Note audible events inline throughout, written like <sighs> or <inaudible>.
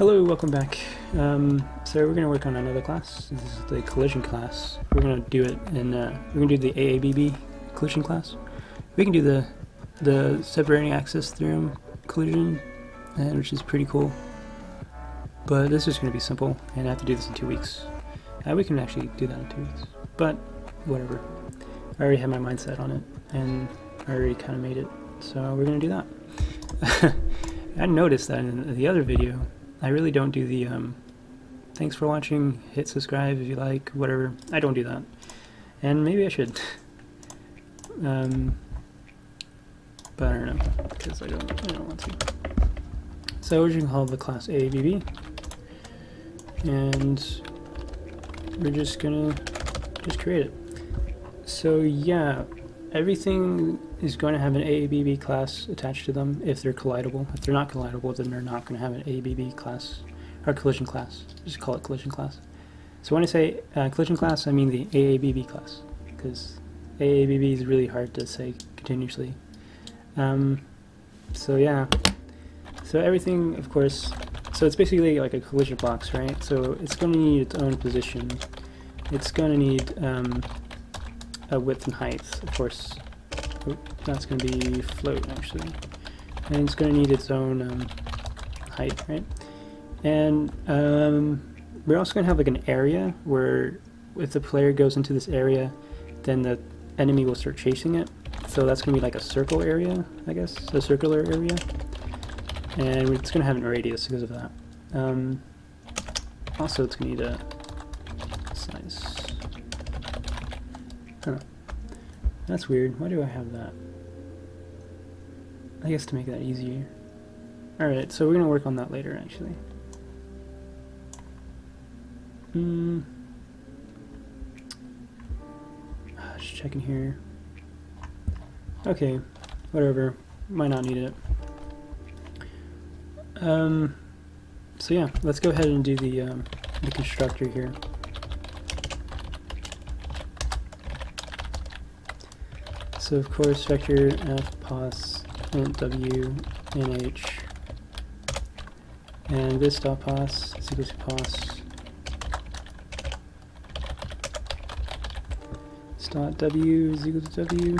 Hello, welcome back. Um, so we're going to work on another class. This is the collision class. We're going to do it in, uh, we're going to do the AABB collision class. We can do the the separating axis theorem collision, and, which is pretty cool. But this is going to be simple, and I have to do this in two weeks. Uh, we can actually do that in two weeks, but whatever. I already had my mindset on it, and I already kind of made it, so we're going to do that. <laughs> I noticed that in the other video, I really don't do the um, thanks for watching, hit subscribe if you like, whatever. I don't do that. And maybe I should. <laughs> um, but I don't know, because I don't, I don't want to. So we're going to call the class AABB. And we're just going to just create it. So yeah, everything is going to have an AABB class attached to them if they're collidable. If they're not collidable, then they're not going to have an AABB class or collision class. Just call it collision class. So when I say uh, collision class, I mean the AABB class because AABB is really hard to say continuously. Um, so yeah, so everything, of course, so it's basically like a collision box, right? So it's going to need its own position. It's going to need um, a width and height, of course. Oh, that's going to be float, actually. And it's going to need its own um, height, right? And um, we're also going to have like an area where if the player goes into this area, then the enemy will start chasing it. So that's going to be like a circle area, I guess, a circular area. And it's going to have an radius because of that. Um, also, it's going to need a size. Huh. That's weird. Why do I have that? I guess to make that easier. Alright, so we're going to work on that later, actually. Hmm. Just checking here. Okay, whatever. Might not need it. Um, so yeah, let's go ahead and do the, um, the constructor here. So of course vector f pos w nh and this dot pos is equal to pos dot w is equal to w.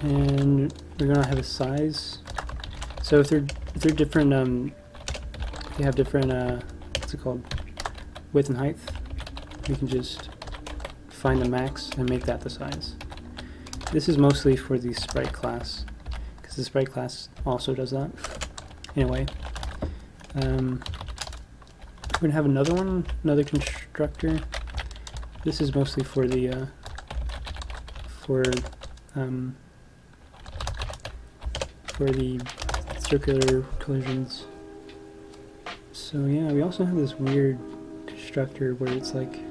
And we're gonna have a size. So if they're if they're different um if they have different uh what's it called? Width and height, we can just find the max and make that the size. This is mostly for the sprite class, because the sprite class also does that, in a way. Um, we're going to have another one, another constructor. This is mostly for the, uh, for, um, for the circular collisions. So yeah, we also have this weird constructor where it's like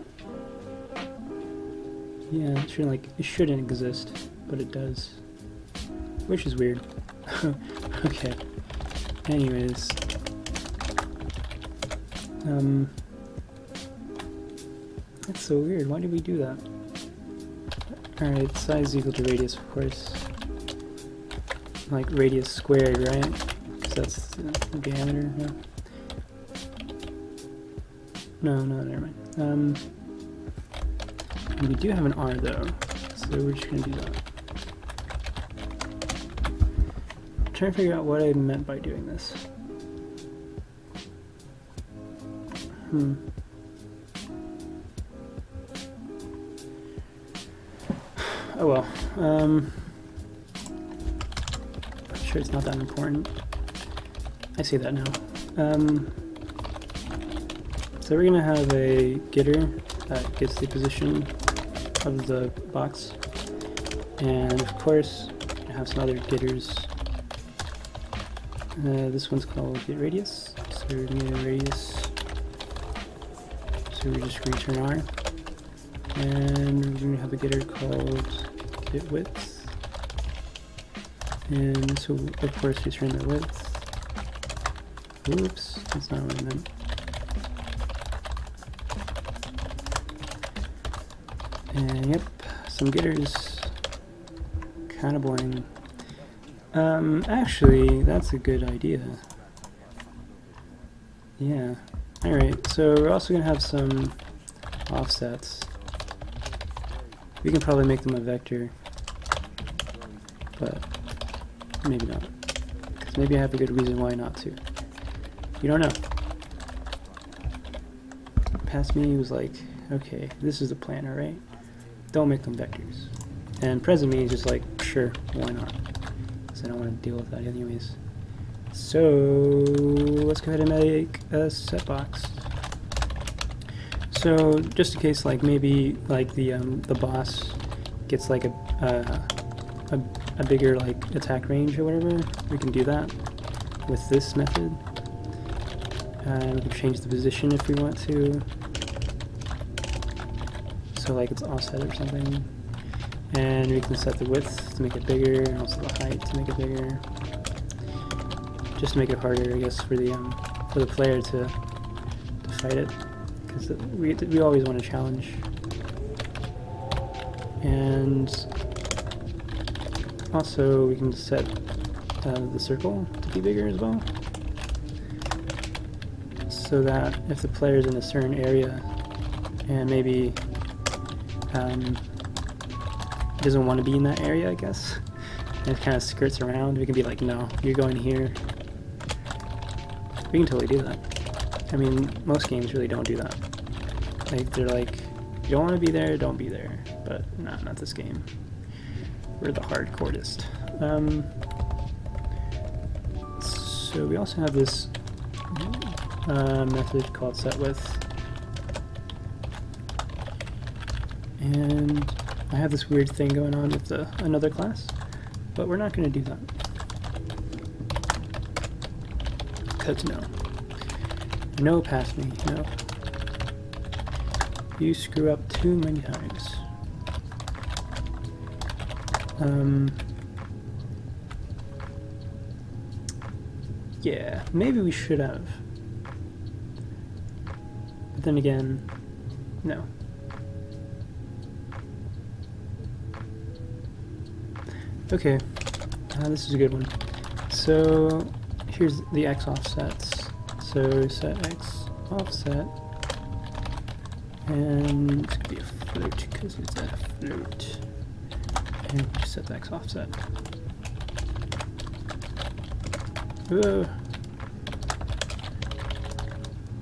yeah, it shouldn't like it shouldn't exist, but it does. Which is weird. <laughs> okay. Anyways. Um That's so weird. Why did we do that? Alright, size is equal to radius, of course. Like radius squared, right? Because that's the diameter, yeah. No, no, never mind. Um we do have an R though, so we're just gonna do that. I'm trying to figure out what I meant by doing this. Hmm. Oh well. Um, I'm sure it's not that important. I see that now. Um, so we're gonna have a getter that gets the position of the box. And of course, I have some other getters. Uh, this one's called get radius. So we're going radius. So we just return R. And we're going to have a getter called get width. And so of course return the width. Oops, that's not what I meant. And yep, some getters. Kind of boring. Um, actually, that's a good idea. Yeah. Alright, so we're also going to have some offsets. We can probably make them a vector, but maybe not. Because maybe I have a good reason why not to. You don't know. Past me was like, okay, this is the plan, alright? Don't make them vectors. And present me is just like, sure, why not? Because I don't want to deal with that anyways. So let's go ahead and make a set box. So just in case, like maybe like the um, the boss gets like a, uh, a a bigger like attack range or whatever, we can do that with this method. Uh, we can change the position if we want to. So like it's offset or something. And we can set the width to make it bigger and also the height to make it bigger just to make it harder, I guess, for the um, for the player to to fight it, because we we always want to challenge. And also, we can set uh, the circle to be bigger as well, so that if the player is in a certain area and maybe um, doesn't want to be in that area, I guess, and it kind of skirts around, we can be like, no, you're going here, we can totally do that. I mean, most games really don't do that. Like, they're like, you don't want to be there, don't be there. But, no, not this game. We're the hardcoreest. Um, so we also have this uh, method called setWidth. And I have this weird thing going on with the, another class, but we're not going to do that. Cause no. No past me, no. You screw up too many times. Um... Yeah, maybe we should have. But then again, no. Okay, uh, this is a good one. So, here's the x offsets. So set x offset, and it's gonna be a float because it's a float. And set the x offset. Whoa.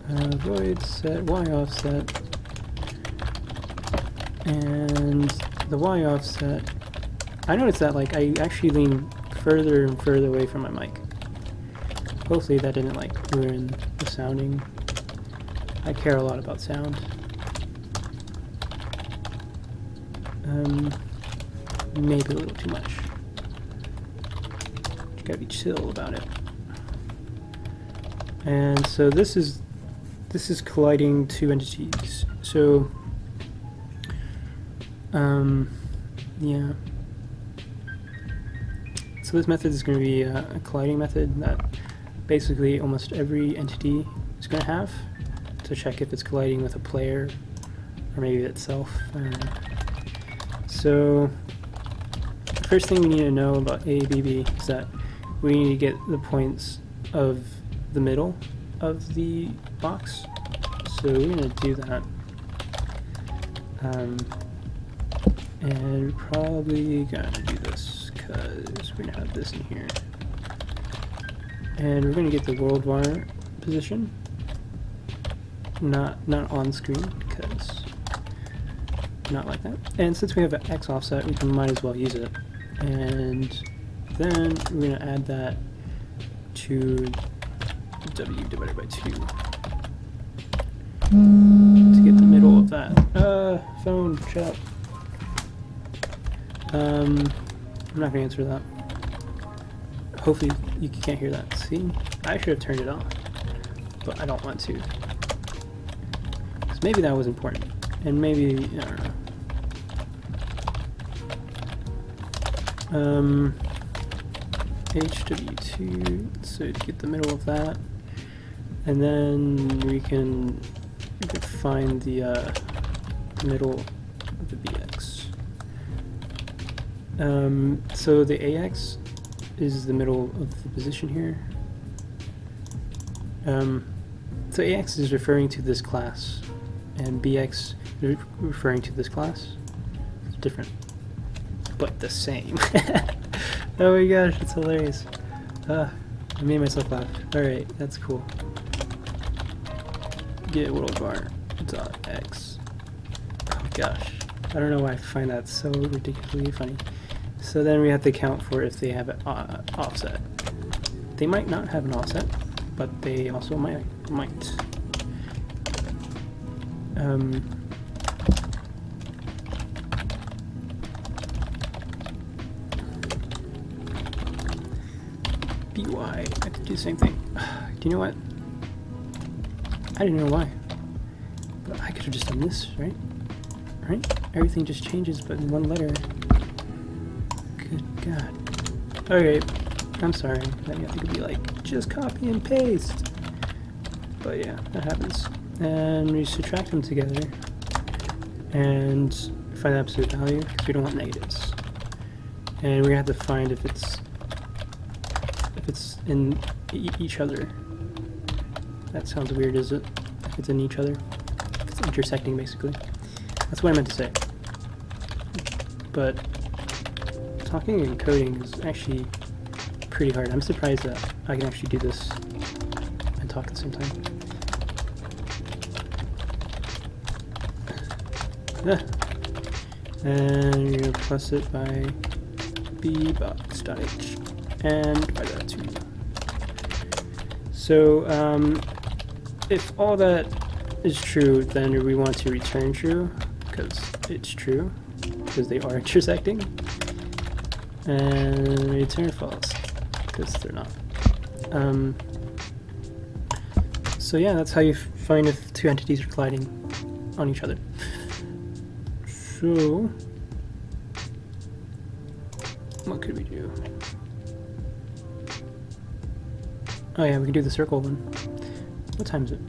Uh, void set y offset, and the y offset. I noticed that like I actually lean further and further away from my mic. Hopefully that didn't like ruin the sounding. I care a lot about sound. Um, maybe a little too much. You gotta be chill about it. And so this is this is colliding two entities. So um, yeah. So this method is going to be a, a colliding method that basically almost every entity is going to have to check if it's colliding with a player or maybe itself. So the first thing we need to know about ABB is that we need to get the points of the middle of the box. So we're going to do that. Um, and we're probably going to do this because we're to have this in here. And we're going to get the world wire position. Not not on screen because not like that. And since we have an X offset, we can might as well use it. And then we're to add that to W divided by 2 to get the middle of that. Uh, phone, shut up. Um, I'm not to answer that. Hopefully you can't hear that. See? I should have turned it off. But I don't want to. Because maybe that was important. And maybe, I don't know. Um, HW2, so to get the middle of that. And then we can, we can find the uh, middle of the BX. Um, so the AX is the middle of the position here. Um, so AX is referring to this class, and BX is referring to this class. It's different, but the same. <laughs> oh my gosh, it's hilarious. Uh, I made myself laugh. Alright, that's cool. Get world var dot x. Oh gosh. I don't know why I find that so ridiculously funny. So then we have to count for if they have an uh, offset. They might not have an offset, but they also might. might. Um, by, I could do the same thing. <sighs> Do you know what? I didn't know why. But I could have just done this, right? Right? Everything just changes but in one letter. God. Okay, I'm sorry. You have to be like, just copy and paste. But yeah, that happens. And we subtract them together and find the absolute value because we don't want negatives. And we're gonna have to find if it's if it's in e each other. That sounds weird, is it? If it's in each other. If it's intersecting, basically. That's what I meant to say. But talking and coding is actually pretty hard. I'm surprised that I can actually do this and talk at the same time. Yeah. And you're gonna plus it by bbox.h and by that too. So um, if all that is true, then we want to return true because it's true because they are <laughs> intersecting, and return false because they're not. Um, so yeah, that's how you find if two entities are colliding on each other. So, what could we do? Oh yeah, we can do the circle one. What time is it?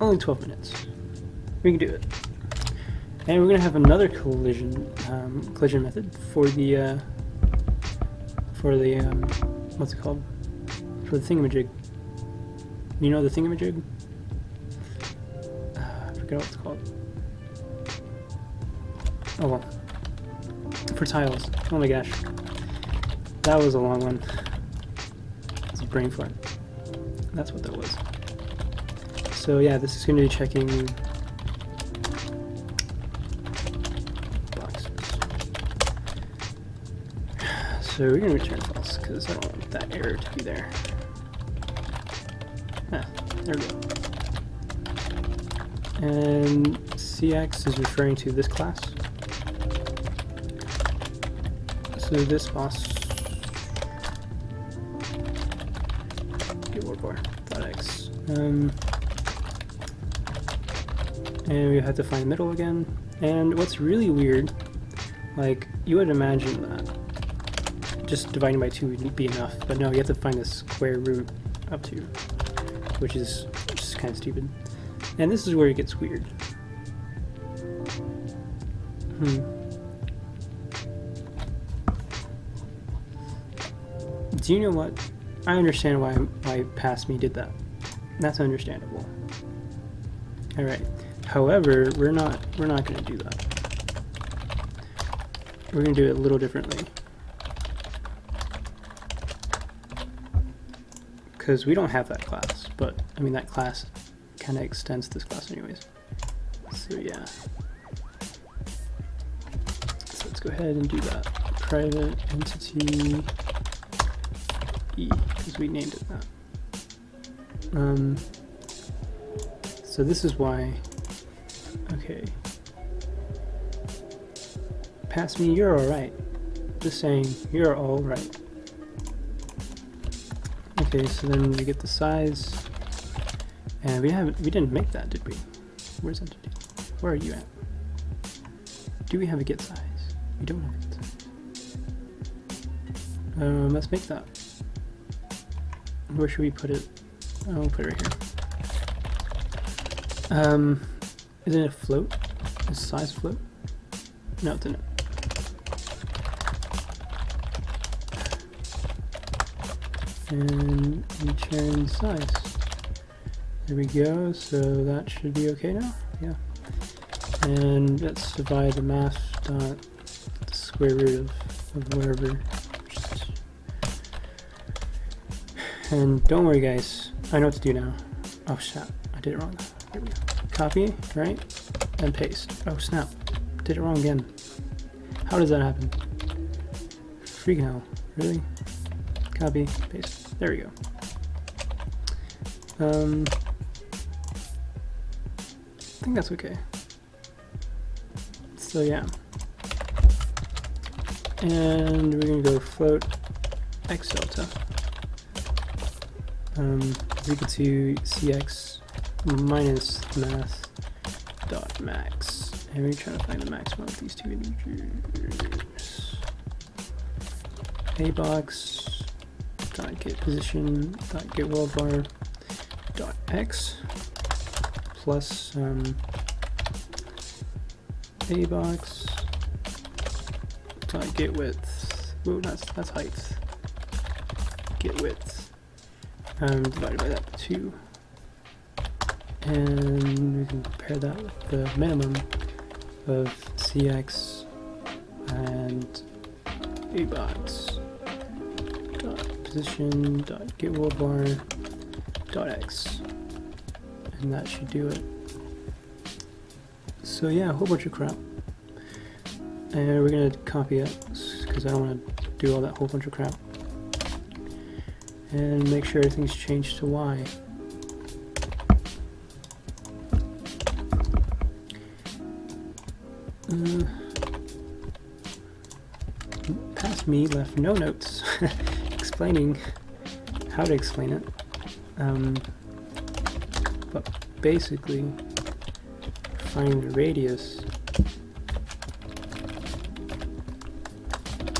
Only 12 minutes. We can do it. And we're gonna have another collision um, collision method for the uh, for the um, what's it called? For the thingamajig. You know the thingamajig? Uh, I forget what it's called. Oh well. For tiles. Oh my gosh. That was a long one. It's a brain fart. That's what that was. So yeah, this is going to be checking So we're to return false because I don't want that error to be there. Ah, there we go. And CX is referring to this class. So this boss Get x. Um, and we have to find middle again. And what's really weird, like, you would imagine that just dividing by 2 would be enough, but no, you have to find the square root of 2, which is just kind of stupid. And this is where it gets weird. Hmm. Do you know what? I understand why why past me did that. That's understandable. All right. However, we're not we're not going to do that. We're going to do it a little differently. Because we don't have that class, but I mean that class kind of extends this class anyways. So yeah. So let's go ahead and do that. Private entity E, because we named it that. Um, so this is why, okay. Pass me, you're alright. Just saying, you're alright. Okay, so then we get the size, and we haven't, we didn't make that, did we? Where's entity? Where are you at? Do we have a get size? We don't have a get size. Um, let's make that. Where should we put it? Oh, we'll put it right here. Um, is it a float? Is size float? No, it's not. And return size. There we go, so that should be okay now, yeah. And let's divide the math dot the square root of, of whatever. And don't worry guys, I know what to do now. Oh snap, I did it wrong. Here we go. Copy, right? And paste. Oh snap, did it wrong again. How does that happen? Freaking hell, really? Copy, paste. There we go. Um, I think that's okay. So yeah. And we're gonna go float x delta. Um, is equal to cx minus math dot max. And we're trying to find the maximum of these two integers. A box dot get position dot get var dot x plus um, a box dot get width. Whoa, that's that's height. Get width. Um, divided by that two, and we can compare that with the minimum of cx and a box dot position dot get world dot x and that should do it. So yeah, a whole bunch of crap. And we're gonna copy it, because I don't want to do all that whole bunch of crap. And make sure everything's changed to Y. Uh, past me left no notes <laughs> explaining how to explain it. Um, but basically find the radius.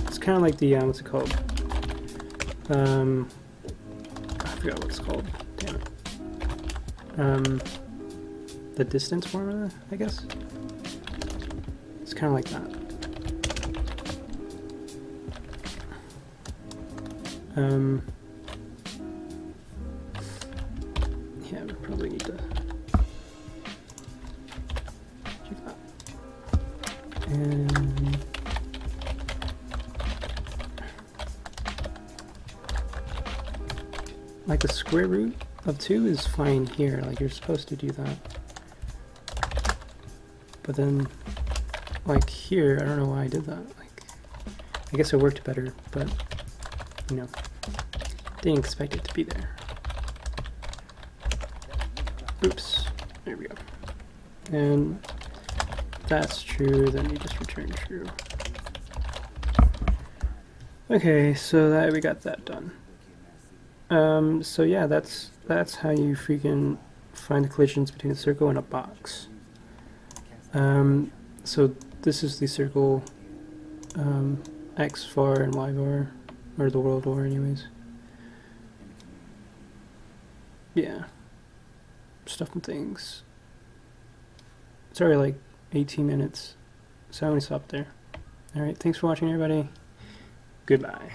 It's kind of like the, uh, what's it called? Um, I forgot what it's called, damn it. Um, the distance formula, I guess? It's kind of like that. Um, yeah, we probably need to do that. And like the square root of 2 is fine here, like you're supposed to do that. But then, like here, I don't know why I did that. Like, I guess it worked better, but, you know, didn't expect it to be there. Oops, there we go. And that's true, then you just return true. Okay, so that we got that done. Um, so yeah, that's that's how you freaking find the collisions between a circle and a box. Um, so this is the circle um, X var and Y var, or the world var, anyways. Yeah. Stuff and things. Sorry, like 18 minutes. So I'm gonna stop there. Alright, thanks for watching everybody. Goodbye.